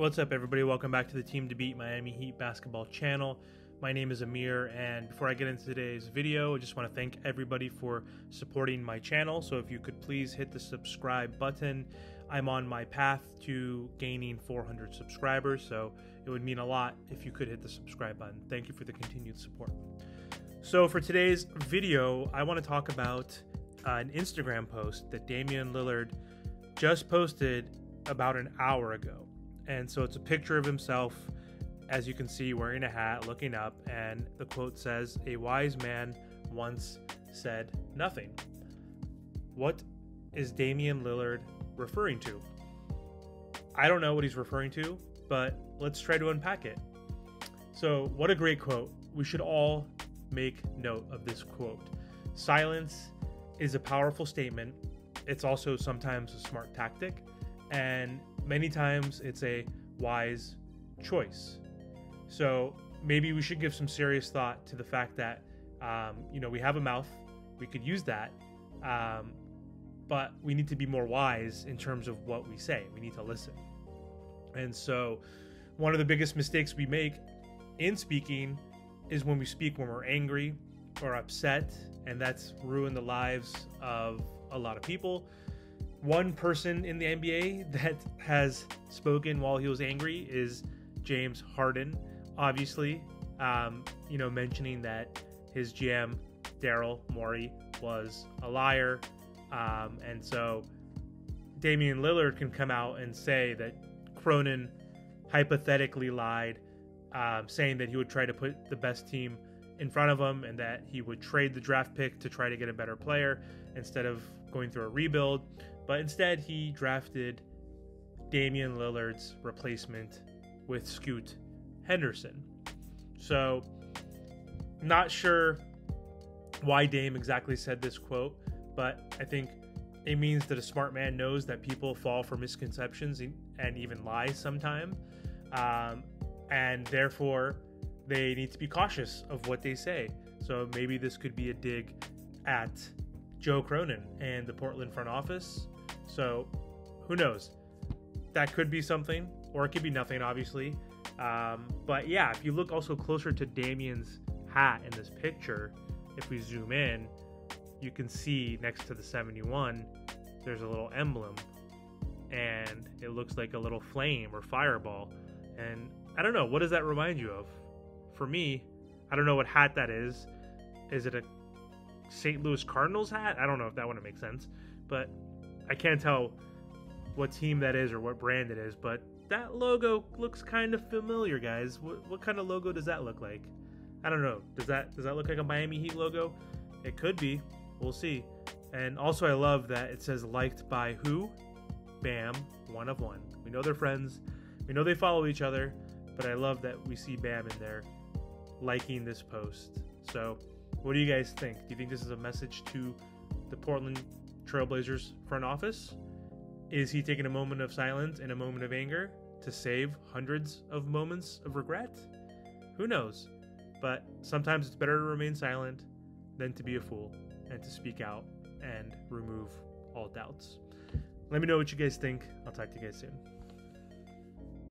What's up, everybody? Welcome back to the Team to Beat Miami Heat basketball channel. My name is Amir, and before I get into today's video, I just want to thank everybody for supporting my channel. So, if you could please hit the subscribe button, I'm on my path to gaining 400 subscribers, so it would mean a lot if you could hit the subscribe button. Thank you for the continued support. So, for today's video, I want to talk about uh, an Instagram post that Damian Lillard just posted about an hour ago. And so it's a picture of himself, as you can see, wearing a hat, looking up, and the quote says, A wise man once said nothing. What is Damian Lillard referring to? I don't know what he's referring to, but let's try to unpack it. So, what a great quote. We should all make note of this quote. Silence is a powerful statement. It's also sometimes a smart tactic. And many times it's a wise choice. So maybe we should give some serious thought to the fact that, um, you know, we have a mouth, we could use that, um, but we need to be more wise in terms of what we say. We need to listen. And so, one of the biggest mistakes we make in speaking is when we speak when we're angry or upset, and that's ruined the lives of a lot of people one person in the NBA that has spoken while he was angry is James Harden. Obviously, um, you know, mentioning that his GM Daryl Morey was a liar, um, and so Damian Lillard can come out and say that Cronin hypothetically lied, um, saying that he would try to put the best team in front of him and that he would trade the draft pick to try to get a better player instead of going through a rebuild. But instead, he drafted Damian Lillard's replacement with Scoot Henderson. So, not sure why Dame exactly said this quote, but I think it means that a smart man knows that people fall for misconceptions and even lies sometimes. Um, and therefore, they need to be cautious of what they say. So maybe this could be a dig at Joe Cronin and the Portland front office so, who knows? That could be something, or it could be nothing, obviously. Um, but yeah, if you look also closer to Damian's hat in this picture, if we zoom in, you can see next to the 71, there's a little emblem, and it looks like a little flame or fireball. And I don't know, what does that remind you of? For me, I don't know what hat that is. Is it a St. Louis Cardinals hat? I don't know if that one make sense, but I can't tell what team that is or what brand it is, but that logo looks kind of familiar, guys. What, what kind of logo does that look like? I don't know. Does that does that look like a Miami Heat logo? It could be. We'll see. And also, I love that it says liked by who? Bam, one of one. We know they're friends. We know they follow each other, but I love that we see Bam in there liking this post. So, what do you guys think? Do you think this is a message to the Portland Trailblazers front office? Is he taking a moment of silence and a moment of anger to save hundreds of moments of regret? Who knows? But sometimes it's better to remain silent than to be a fool and to speak out and remove all doubts. Let me know what you guys think. I'll talk to you guys soon.